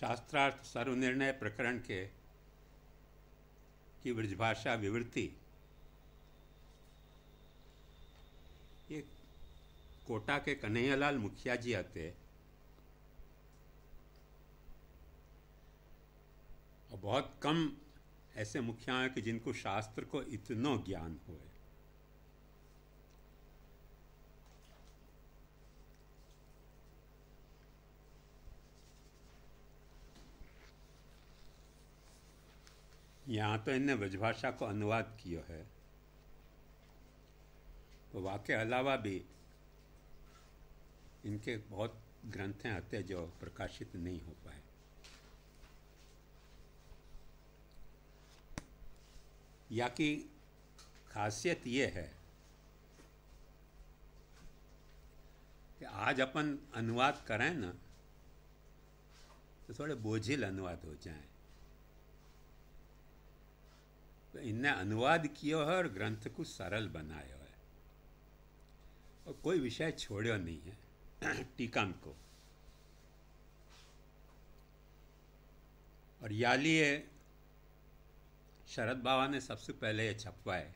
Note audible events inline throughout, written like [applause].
शास्त्रार्थ सर्वनिर्णय प्रकरण के की ब्रजभाषा विवृत्ति, ये कोटा के कन्हैयालाल मुखिया जी आते और बहुत कम ऐसे मुखिया हैं कि जिनको शास्त्र को इतना ज्ञान हुए यहाँ तो इनने ब्रजभाषा को अनुवाद किया है। तो वाक्य अलावा भी इनके बहुत ग्रंथ हैं आते जो प्रकाशित नहीं हो पाए। या की खासियत ये है कि आज अपन अनुवाद करें ना तो थोड़े बोझिल अनुवाद हो जाएँ तो इनने अनुवाद किया है और ग्रंथ को सरल बनाया है। और कोई विषय छोड़ो नहीं है। [clears throat] टीकांक को। और यालिए शरद बाबा ने सबसे पहले ये छपवाए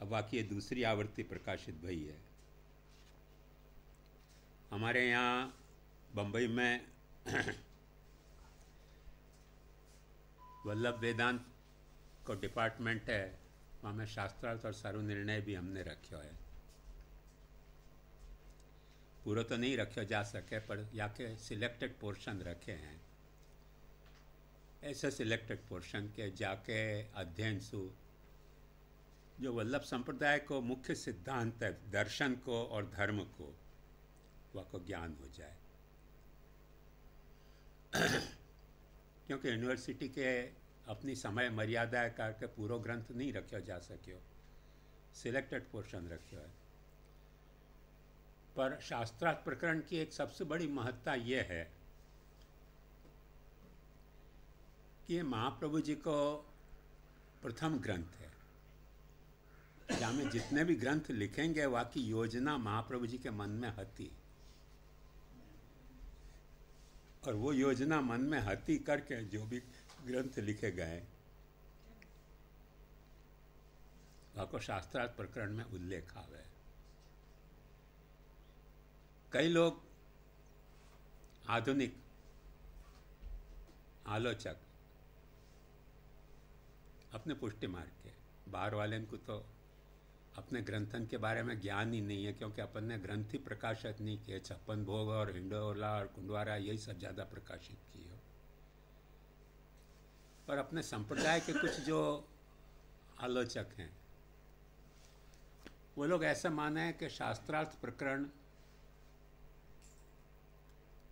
अब बाकी ये दूसरी आवृत्ति प्रकाशित भई है। हमारे यहाँ बम्बई में [clears throat] वल्लभ वेदांत को डिपार्टमेंट है, वहाँ में शास्त्रार्थ और सर्व निर्णय भी हमने रखो है। पूरा तो नहीं रखो, जा सके, पर या के सिलेक्टेड पोर्शन रखे हैं। ऐसे सिलेक्टेड पोर्शन के जाके अध्ययन सु जो वल्लभ संप्रदाय को, मुख्य सिद्धांत है, दर्शन को और धर्म को, वह को ज्ञान हो जाए। [clears throat] क्योंकि यूनिवर्सिटी के अपनी समय मर्यादा करके पूरा ग्रंथ नहीं रखा जा सको सिलेक्टेड पोर्शन रखो है। पर शास्त्रार्थ प्रकरण की एक सबसे बड़ी महत्ता यह है कि महाप्रभु जी को प्रथम ग्रंथ है। जहाँ में जितने भी ग्रंथ लिखेंगे की योजना महाप्रभु जी के मन में हती। और वो योजना मन में हती करके जो भी ग्रंथ लिखे गए वह को शास्त्रार्थ प्रकरण में उल्लेख आवे। कई लोग आधुनिक आलोचक अपने पुष्टि मार्ग के, बाहर वाले को तो अपने ग्रंथन के बारे में ज्ञान ही नहीं है, क्योंकि अपन ने ग्रंथ ही प्रकाशित नहीं किए, छप्पन भोग और हिंडोला और कुंडवारा, यही सब ज़्यादा प्रकाशित किए पर अपने संप्रदाय के कुछ जो आलोचक हैं। वो लोग ऐसा माने हैं कि शास्त्रार्थ प्रकरण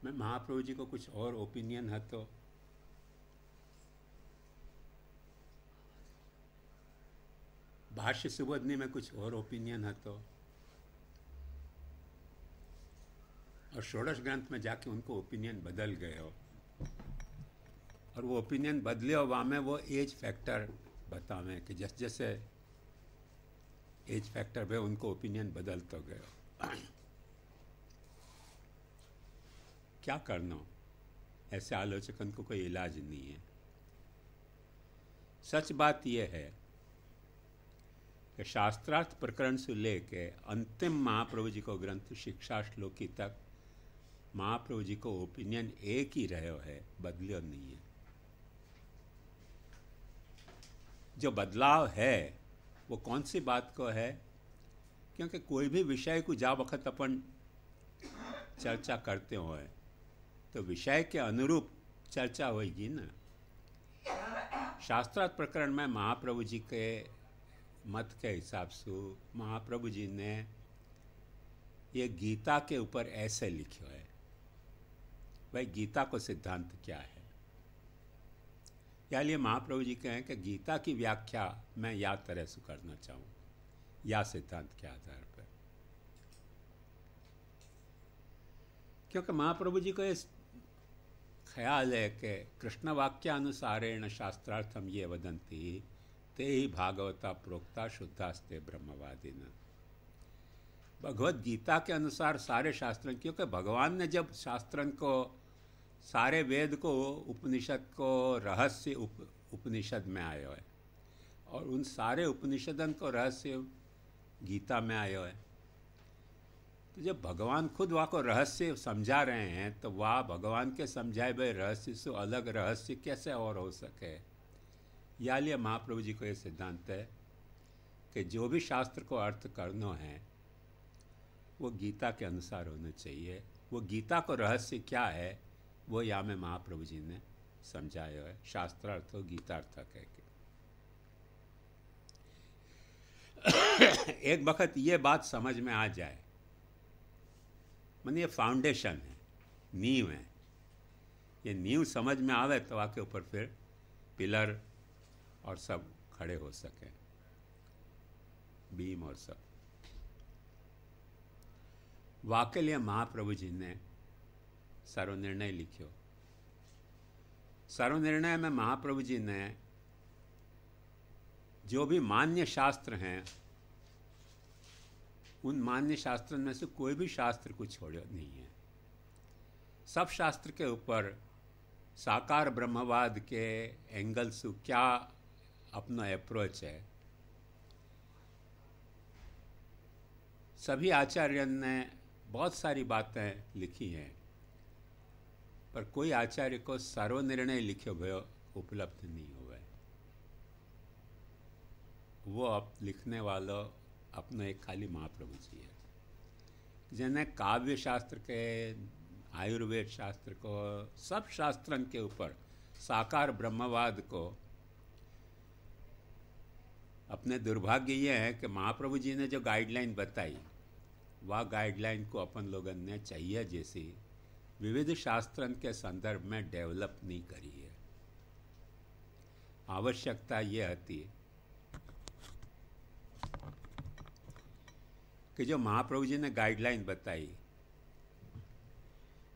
में महाप्रभु जी को कुछ और ओपिनियन है तो भाष्य सुबोधनी में कुछ और ओपिनियन है तो और षोड़श ग्रंथ में जाके उनको ओपिनियन बदल गए हो। और वो ओपिनियन बदले और वहाँ में वो एज फैक्टर बतावें कि जैसे जैसे एज फैक्टर पे उनको ओपिनियन बदल तो गए क्या करना ऐसे आलोचकन को कोई इलाज नहीं है। सच बात यह है कि शास्त्रार्थ प्रकरण से लेके अंतिम महाप्रभु जी को ग्रंथ शिक्षा श्लोकी तक महाप्रभु जी को ओपिनियन एक ही रहे है बदलियो नहीं है। जो बदलाव है, वो कौन सी बात को है? क्योंकि कोई भी विषय को जा वक्त अपन चर्चा करते हो तो विषय के अनुरूप चर्चा होगी ना। शास्त्रार्थ प्रकरण में महाप्रभु जी के मत के हिसाब से महाप्रभु जी ने ये गीता के ऊपर ऐसे लिखो है। भाई, गीता को सिद्धांत क्या है? या लिए महाप्रभु जी कहें कि गीता की व्याख्या मैं या तरह से करना चाहूँ? या सिद्धांत के आधार पर। क्योंकि महाप्रभु जी को ये ख्याल है कि कृष्ण वाक्यानुसारेण शास्त्रार्थम ये वदंती ते ही भागवता प्रोक्ता शुद्धास्ते ब्रह्मवादी न भगवत गीता के अनुसार सारे शास्त्र, क्योंकि भगवान ने जब शास्त्रन को सारे वेद को उपनिषद को रहस्य उप, उपनिषद में आयो है। और उन सारे उपनिषदन को रहस्य गीता में आयो है। तो जब भगवान खुद वहाँ को रहस्य समझा रहे हैं तो वह भगवान के समझाए हुए रहस्य से अलग रहस्य कैसे और हो सके? या लिए महाप्रभु जी को ये सिद्धांत है कि जो भी शास्त्र को अर्थ करना है, वो गीता के अनुसार होना चाहिए। वो गीता को रहस्य क्या है? वो या में महाप्रभु जी ने समझाया है, शास्त्रार्थ हो गीतार्थ कह के। एक वक्त ये बात समझ में आ जाए मन ये फाउंडेशन है, नींव है। ये नींव समझ में आवे तो आके ऊपर फिर पिलर और सब खड़े हो सके। बीम और सब। वाके लिए महाप्रभु जी ने सर्व निर्णय लिखियो। सर्व निर्णय में महाप्रभु जी ने जो भी मान्य शास्त्र हैं, उन मान्य शास्त्र में से कोई भी शास्त्र को छोड़ो, नहीं है। सब शास्त्र के ऊपर साकार ब्रह्मवाद के एंगल से क्या अपना अप्रोच है? सभी आचार्य ने बहुत सारी बातें लिखी हैं। पर कोई आचार्य को सर्वनिर्णय लिखे हुए उपलब्ध नहीं हुआ वो अब लिखने वालों अपना एक खाली महाप्रभु जी है। जिन्हें काव्य शास्त्र के, आयुर्वेद शास्त्र को, सब शास्त्रन के ऊपर साकार ब्रह्मवाद को अपने दुर्भाग्य ये है कि महाप्रभु जी ने जो गाइडलाइन बताई, वह गाइडलाइन को अपन लोगन ने चाहिए जैसी विविध शास्त्रन के संदर्भ में डेवलप नहीं करी है। आवश्यकता यह थी कि जो महाप्रभु जी ने गाइडलाइन बताई,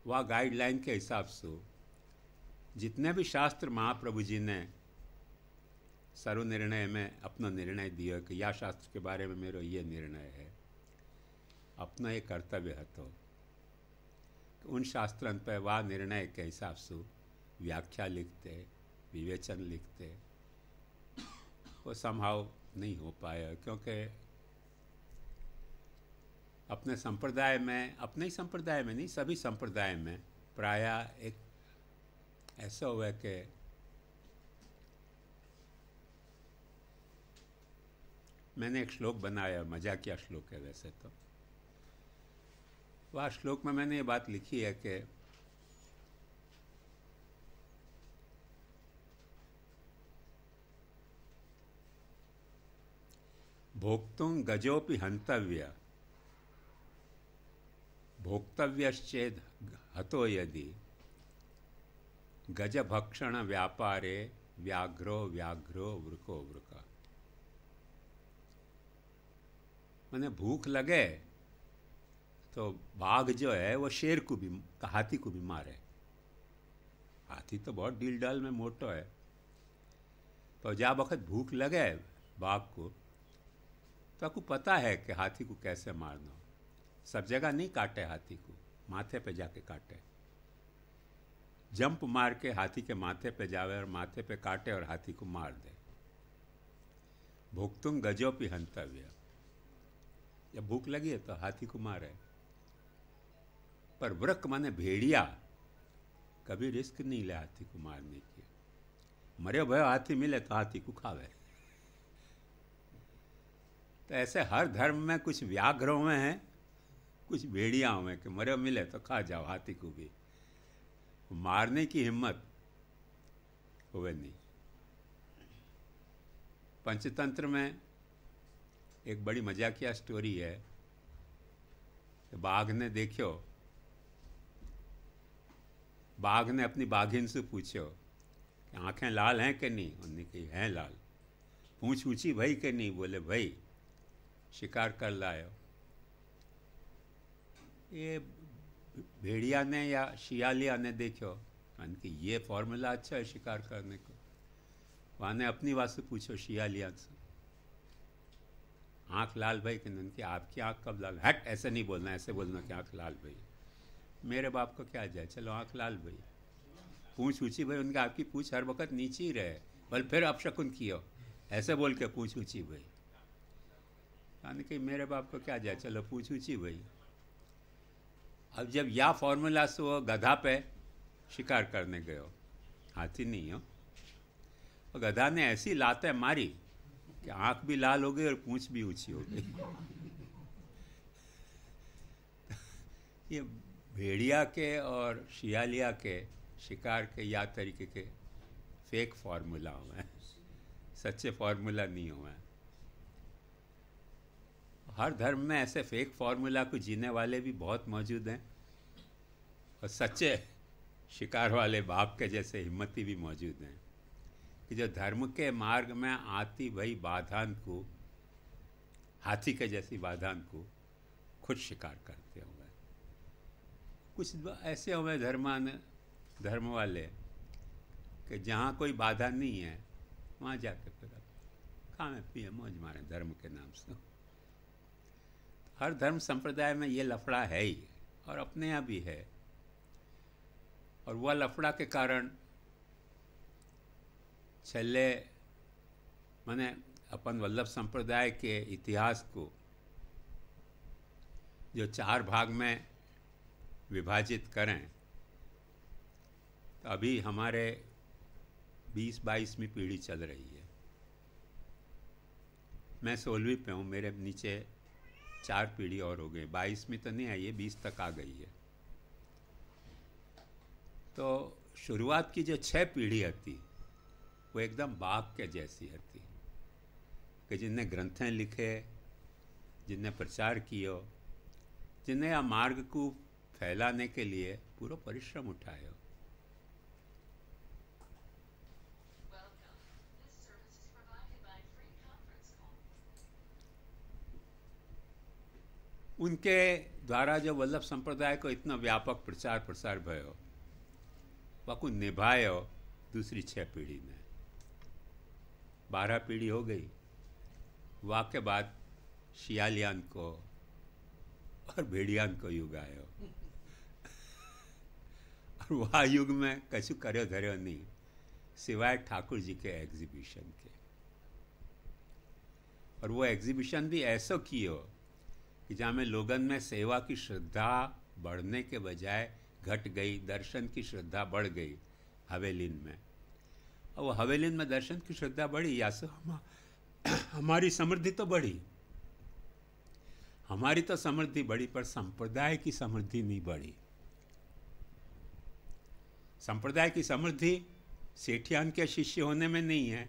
वह गाइडलाइन के हिसाब से जितने भी शास्त्र महाप्रभु जी ने सर्व निर्णय में अपना निर्णय दिया कि या शास्त्र के बारे में मेरा ये निर्णय है, अपना ये कर्तव्य है। तो उन शास्त्रन पर वह निर्णय के हिसाब से व्याख्या लिखते, विवेचन लिखते, वो संभाव नहीं हो पाया क्योंकि अपने संप्रदाय में, अपने ही संप्रदाय में नहीं, सभी संप्रदाय में प्राय एक ऐसा हुआ कि मैंने एक श्लोक बनाया मज़ा किया श्लोक है वैसे तो। वह श्लोक में मैंने ये बात लिखी है कि भोक्तुं गजोपि हंतव्य भोक्तव्यश्चेद हतो यदि गजभक्षण व्यापारे व्याघ्रो व्याघ्रो वृको वृका। मैंने भूख लगे तो बाघ जो है, वो शेर को भी, हाथी को भी मारे। हाथी तो बहुत डील डाल में मोटो है। तो जा वक्त भूख लगे बाघ को तो आपको पता है कि हाथी को कैसे मारना। सब जगह नहीं काटे हाथी को, माथे पे जाके काटे। जंप मार के हाथी के माथे पे जावे और माथे पे काटे और हाथी को मार दे। भुगतुम गजोपी हंतव्य। जब भूख लगी है तो हाथी को मारे। पर वृक माने भेड़िया। कभी रिस्क नहीं ले हाथी को मारने की। मरे भय हाथी मिले तो हाथी को खावे। तो ऐसे हर धर्म में कुछ व्याघ्रों में है, कुछ भेड़ियाओं में कि मरे मिले तो खा जाओ हाथी को भी। मारने की हिम्मत हुए नहीं। पंचतंत्र में एक बड़ी मजाकिया स्टोरी है। बाघ ने देखियो बाघ ने अपनी बाघिन से पूछो, कि आँखें लाल हैं कि नहीं? उन्होंने कही, हैं लाल। पूछ ऊँची, भाई कि नहीं? बोले, भाई। शिकार कर लायो। ये भेड़िया ने या शियालिया ने देखो कि ये फॉर्मूला अच्छा है शिकार करने को। वहाँ ने अपनी बात से पूछो, शियालिया से। आँख लाल, भाई? कि की आपकी आँख कब लाल? हट, ऐसे नहीं बोलना, ऐसे बोलना कि आँख लाल, भाई। मेरे बाप को क्या जाए? चलो आँख लाल भाई। पूछ ऊँची भाई, उनका आपकी पूछ हर वक्त नीचे ही रहे। बल फिर आप शकुन कियो। ऐसे बोल के पूछ ऊँची भाई। यानी कि मेरे बाप को क्या जाए? चलो पूछ ऊँची भाई। अब जब या फॉर्मूला से वो गधा पे शिकार करने गए हो, हाथी नहीं हो और गधा ने ऐसी लाते मारी कि आँख भी लाल हो गई और पूंछ भी ऊँची हो गई। [laughs] ये भेड़िया के और शियालिया के शिकार के या तरीके के फेक फार्मूला हुए हैं। सच्चे फार्मूला नहीं हुए हैं। हर धर्म में ऐसे फेक फार्मूला को जीने वाले भी बहुत मौजूद हैं और सच्चे शिकार वाले बाप के जैसे हिम्मती भी मौजूद हैं कि जो धर्म के मार्ग में आती वही बाधान को, हाथी के जैसी बाधान को खुद शिकार करते हुए कुछ ऐसे हुए धर्मान, धर्म वाले, कि जहाँ कोई बाधा नहीं है, वहाँ जाकर फिर खाए, पिए, मौज मारे धर्म के नाम से। हर धर्म संप्रदाय में ये लफड़ा है ही, और अपने यहाँ भी है। और वह लफड़ा के कारण छेल्ले, मैंने अपन वल्लभ संप्रदाय के इतिहास को, जो चार भाग में विभाजित करें तो अभी हमारे 20-22वीं पीढ़ी चल रही है। मैं सोलहवीं पे हूँ, मेरे नीचे चार पीढ़ी और हो गई। बाईसवीं तो नहीं आई है, बीस तक आ गई है। तो शुरुआत की जो छह पीढ़ी थी वो एकदम बाघ के जैसी थी कि जिनने ग्रंथें लिखे, जिनने प्रचार कियो जिन्हें आ मार्ग को फैलाने के लिए पूरा परिश्रम उठाए उनके द्वारा जो वल्लभ संप्रदाय को इतना व्यापक प्रचार प्रसार भयो, वह निभायो दूसरी छह पीढ़ी में। बारह पीढ़ी हो गई। वाह के बाद शियालियान को और भेड़ियान को युग आयो। और [laughs] वह युग में कछु करो धरो नहीं, सिवाय ठाकुर जी के एग्जीबिशन के। और वो एग्जीबिशन भी ऐसा कियो कि जहाँ में लोगन में सेवा की श्रद्धा बढ़ने के बजाय घट गई, दर्शन की श्रद्धा बढ़ गई हवेलीन में। और वो हवेलीन में दर्शन की श्रद्धा बढ़ी या सो हम, [clears throat] हमारी समृद्धि तो बढ़ी। हमारी तो समृद्धि बढ़ी पर संप्रदाय की समृद्धि नहीं बढ़ी। संप्रदाय की समृद्धि सेठियान के शिष्य होने में नहीं है,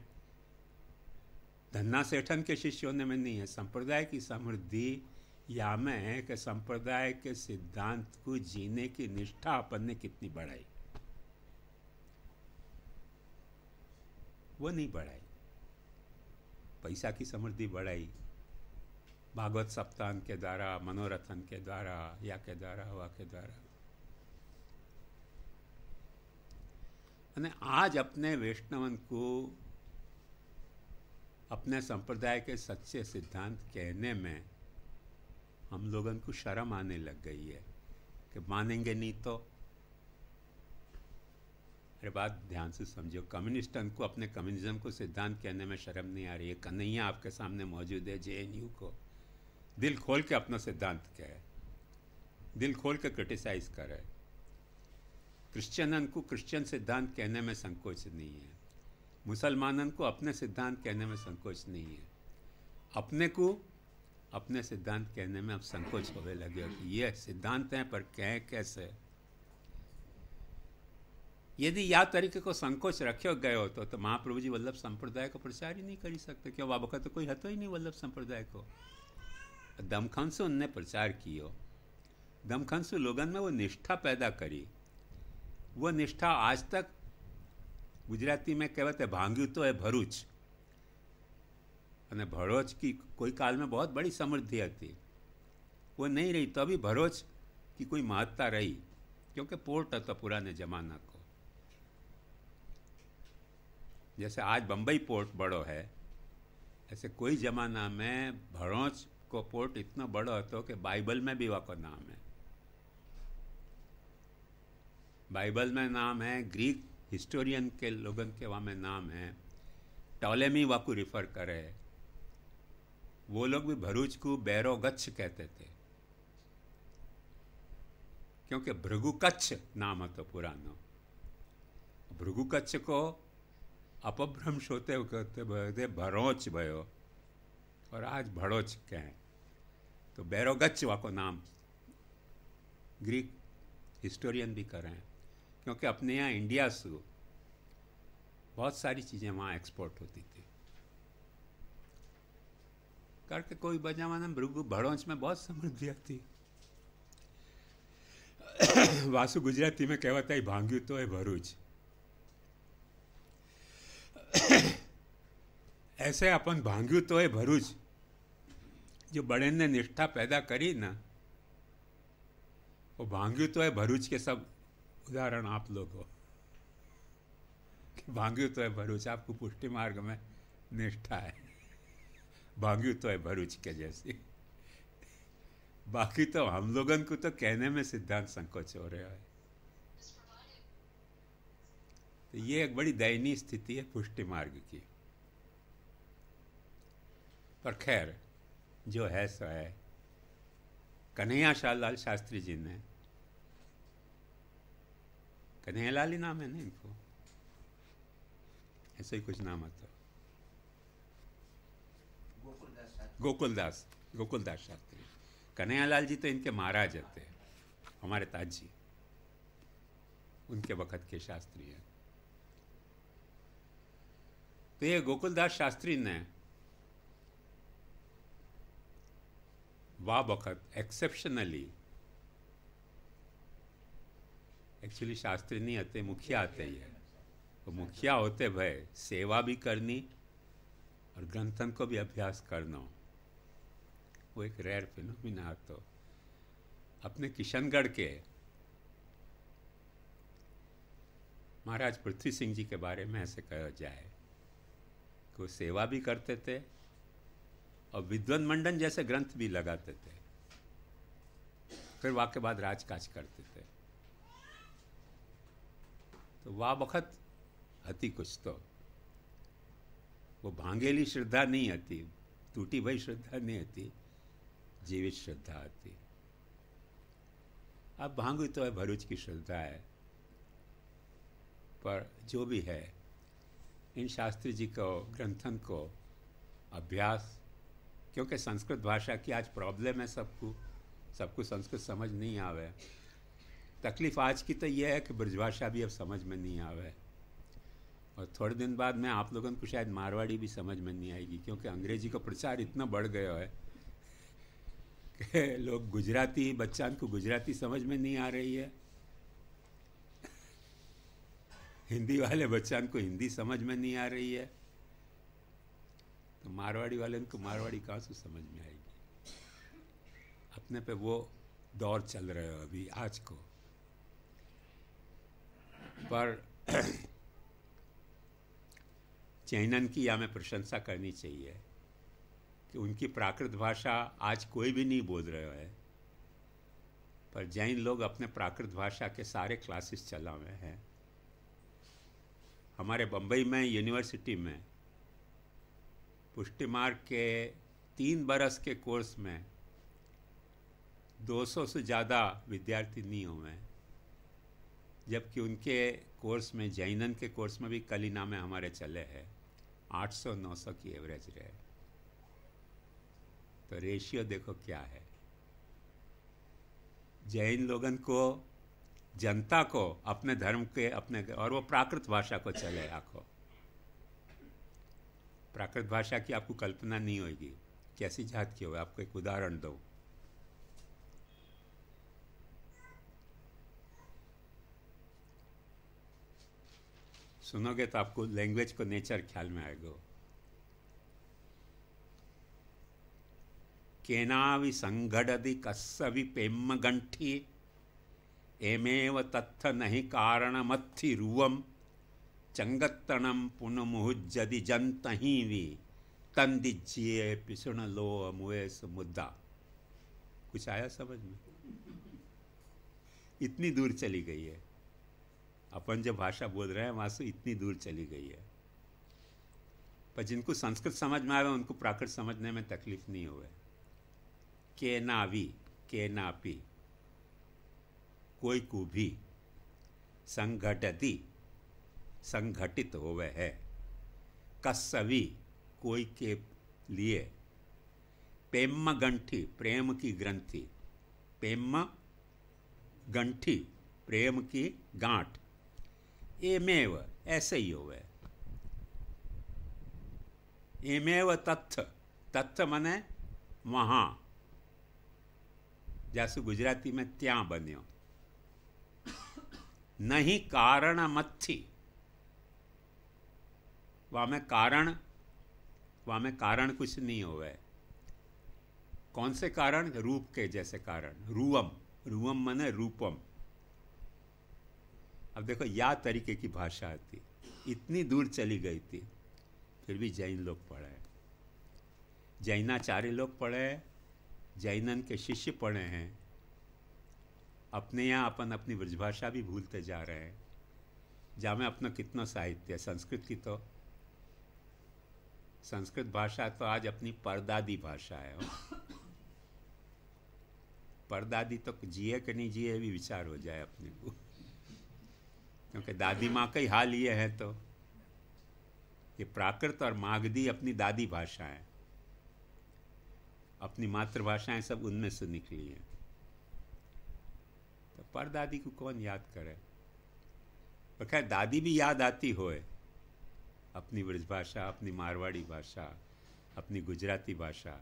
धन्ना सेठन के शिष्य होने में नहीं है। संप्रदाय की समृद्धि, या में है कि संप्रदाय के सिद्धांत को जीने की निष्ठा अपन ने कितनी बढ़ाई? वो नहीं बढ़ाई। पैसा की समृद्धि बढ़ाई। भागवत सप्ताह के द्वारा, मनोरथन के द्वारा, या के द्वारा, हवा के द्वारा। અને आज अपने वैष्णवन को अपने संप्रदाय के सच्चे सिद्धांत कहने में हम लोगों को शर्म आने लग गई है कि मानेंगे नहीं तो। अरे बात ध्यान से समझो, कम्युनिस्टन को अपने कम्युनिज्म को सिद्धांत कहने में शर्म नहीं आ रही है। कन्हैया आपके सामने मौजूद है जे को। दिल खोल के अपना सिद्धांत कहे। दिल खोल के क्रिटिसाइज करे क्रिश्चियनन को क्रिश्चियन सिद्धांत कहने में संकोच नहीं है। मुसलमानन को अपने सिद्धांत कहने में संकोच नहीं है। अपने को अपने सिद्धांत कहने में अब संकोच होने लगे हो कि ये सिद्धांत हैं पर कहें कैसे? यदि या तरीके को संकोच रखे गए हो तो, तो महाप्रभु जी वल्लभ संप्रदाय को प्रचार ही नहीं कर सकते। क्यों? बाबा का तो कोई हतो ही नहीं वल्लभ संप्रदाय को। दमखंसु उनने प्रचार किया। दमखंसु लोगन में वो निष्ठा पैदा करी। वो निष्ठा आज तक गुजराती में કહેવત ભાંગ્યું તો એ ભરૂચ અને ભરૂચ की कोई काल में बहुत बड़ी समृद्धि थी वो नहीं रही तो अभी भरोच की कोई महत्ता रही क्योंकि पोर्ट था पुराने ज़माना को जैसे आज बम्बई पोर्ट बड़ो है ऐसे कोई ज़माना में भरोच को पोर्ट इतना बड़ो હતો कि बाइबल में भी वह नाम है बाइबल में नाम है, ग्रीक हिस्टोरियन के लोगन के वहाँ में नाम है, टॉलेमी वाकू रिफर करे। वो लोग भी भरूच को बैरो गच्छ कहते थे। क्योंकि भृगु कच्छ नाम હતો पुरानो। भृगु कच्छ को अपभ्रंश होते कहते भरोच भयो। और आज भड़ोच कहें। तो बैरोगच्छ वाको नाम ग्रीक हिस्टोरियन भी कर। रहे हैं क्योंकि अपने यहाँ इंडिया से बहुत सारी चीज़ें वहाँ एक्सपोर्ट होती थी करके कोई बजावाना भृगु भड़ोच में बहुत समृद्धि थी [coughs] વાસુ ગુજરાતી में કહેવાતા ભાંગ્યું તો એ ભરૂચ [coughs] ऐसे अपन भांग्यू तो है भरूच जो बड़े ने निष्ठा पैदा करी ना वो भांग्यू तो है भरूच के सब उदाहरण आप लोग हो कि। तो है भरूच, आपको पुष्टि मार्ग में निष्ठा है। भांग्यू तो है भरूच के जैसी। बाकी तो हम लोगन को तो कहने में सिद्धांत संकोच हो रहा है। तो ये एक बड़ी दयनीय स्थिति है पुष्टि मार्ग की। पर खैर, जो है सो है। कन्हैया शाहलाल शास्त्री जी ने कन्हैया लाल ही नाम है ना इनको ऐसा ही कुछ नाम आता गोकुलदास गोकुलदास शास्त्री कन्हैयालाल जी तो इनके महाराज थे हमारे ताजी उनके वक़्त के शास्त्री हैं तो ये गोकुलदास शास्त्री ने वाह वक़्त एक्सेप्शनली एक्चुअली शास्त्री नहीं आते मुखिया आते ही है। तो मुखिया होते भय, सेवा भी करनी और ग्रंथन को भी अभ्यास करना। वो एक रेयर फिनोमिना तो। अपने किशनगढ़ के महाराज पृथ्वी सिंह जी के बारे में ऐसे कहा जाए कि वो सेवा भी करते थे और विद्वन मंडन जैसे ग्रंथ भी लगाते थे। फिर वाक्य बाद राजकाज करते थे। तो वाह वक्त हती कुछ तो। वो भांगेली श्रद्धा नहीं आती टूटी भाई श्रद्धा नहीं आती जीवित श्रद्धा आती अब भांगू तो है, भरूच की श्रद्धा है। पर जो भी है, इन शास्त्री जी को, ग्रंथन को, अभ्यास, क्योंकि संस्कृत भाषा की आज प्रॉब्लम है सबको सबको संस्कृत समझ नहीं आवे। तकलीफ़ आज की तो यह है कि ब्रजभाषा भी अब समझ में नहीं आवे। और थोड़े दिन बाद में आप लोगों को शायद मारवाड़ी भी समझ में नहीं आएगी, क्योंकि अंग्रेज़ी का प्रचार इतना बढ़ गया है कि लोग गुजराती बच्चा को गुजराती समझ में नहीं आ रही है। हिंदी वाले बच्चान को हिंदी समझ में नहीं आ रही है। तो मारवाड़ी वाले को मारवाड़ी कहाँ से समझ में आएगी? अपने पे वो दौर चल रहे हो अभी, आज को। पर [clears throat] चैनन की या में प्रशंसा करनी चाहिए कि उनकी प्राकृत भाषा आज कोई भी नहीं बोल रहे है, पर जैन लोग अपने प्राकृत भाषा के सारे क्लासेस चला हुए हैं। हमारे बम्बई में यूनिवर्सिटी में पुष्टि मार्ग के तीन बरस के कोर्स में 200 से ज़्यादा विद्यार्थी नहीं हुए हैं। जबकि उनके कोर्स में, जैनन के कोर्स में भी कलिना में हमारे चले हैं। 800-900 की एवरेज रहे। तो रेशियो देखो क्या है। जैन लोगन को, जनता को, अपने धर्म के, अपने और वो प्राकृत भाषा को चले आखो। प्राकृत भाषा की आपको कल्पना नहीं होगी। कैसी जात की हो? आपको एक उदाहरण दो। सुनोगे तो आपको लैंग्वेज को नेचर ख्याल में आएगा। केनावि संगडदि कस्सवि पेम गंठी एमेव तत्थ नहीं कारणमत्थि रुवम चंगत्तणम पुनमुहुज्जदि भी तंदिज्ये पिसुण लो अमुएस मुद्दा। कुछ आया समझ में? इतनी दूर चली गई है। अपन जो भाषा बोल रहे हैं, वहाँ से इतनी दूर चली गई है। पर जिनको संस्कृत समझ में आवे उनको प्राकृत समझने में तकलीफ़ नहीं हुए के नावी के नापी कोई को भी संगठती संगठित होवे है। कसवी कोई के लिए पेम गंठी, प्रेम की ग्रंथि पेम गंठी, प्रेम की गांठ एमेव, ऐसे ही होवे। एमेव तथ्य तथ्य मने वहाँ जैसे गुजराती में त्या बनो नहीं कारण मत्थी। वहाँ में कारण वहाँ में कारण कुछ नहीं होवे। कौन से कारण? रूप के जैसे कारण। रूवम। रूवम मने रूपम। अब देखो, या तरीके की भाषा आती, इतनी दूर चली गई थी, फिर भी जैन लोग पढ़े जैनाचार्य लोग पढ़े जैनन के शिष्य पढ़े हैं, अपने यहाँ अपन अपनी ब्रजभाषा भी भूलते जा रहे हैं। जहाँ में अपना कितना साहित्य है, संस्कृत की तो। संस्कृत भाषा तो आज अपनी परदादी भाषा है परदादी तो जिए कि नहीं जिए भी विचार हो जाए अपने को। क्योंकि दादी माँ का ही हाल ये है तो। ये प्राकृत और मागधी अपनी दादी भाषा है अपनी मातृभाषाएँ सब उनमें से निकली हैं। तो पर दादी को कौन याद करे? तो खैर, दादी भी याद आती होए। अपनी ब्रजभाषा अपनी मारवाड़ी भाषा, अपनी गुजराती भाषा।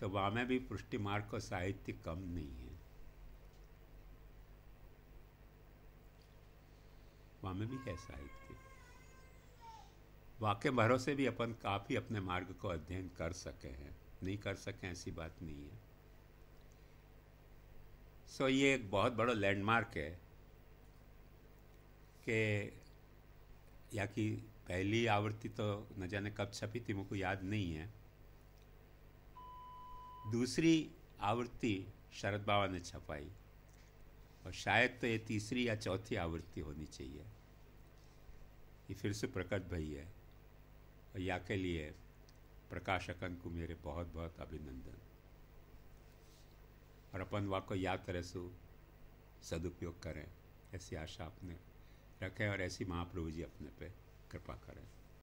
तो वहाँ में भी पुष्टि मार्ग को साहित्य कम नहीं है। वहाँ में भी है साहित्य वाक्य भरोसे भी अपन काफ़ी अपने मार्ग को अध्ययन कर सके हैं। नहीं कर सके ऐसी बात नहीं है। सो so, ये एक बहुत बड़ा लैंडमार्क है कि या कि पहली आवृत्ति तो न जाने कब छपी थी मुझको याद नहीं है। दूसरी आवृत्ति शरद बाबा ने छपाई और शायद तो ये तीसरी या चौथी आवृत्ति होनी चाहिए। ये फिर से प्रकट भई है। और या के लिए प्रकाशकन को मेरे बहुत बहुत अभिनंदन। और अपन वाक को याद तरह से, सदुपयोग करें, ऐसी आशा अपने रखें और ऐसी महाप्रभु जी अपने पे कृपा करें।